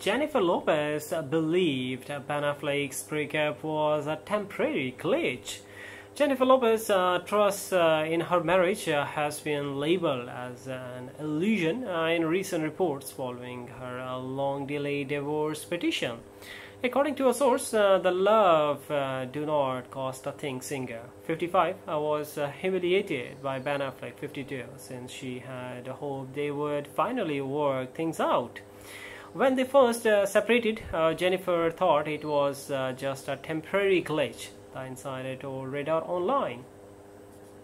Jennifer Lopez believed Ben Affleck's breakup was a temporary glitch. Jennifer Lopez's uh, trust uh, in her marriage uh, has been labeled as an illusion uh, in recent reports following her uh, long delayed divorce petition. According to a source, uh, the love do not cost a thing singer, 55, was humiliated by Ben Affleck, 52, since she had hoped they would finally work things out. When they first uh, separated, uh, Jennifer thought it was uh, just a temporary glitch, inside the insider told Radar Online.